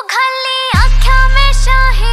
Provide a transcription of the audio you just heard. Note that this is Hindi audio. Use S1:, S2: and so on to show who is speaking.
S1: उघली आख्या में शाही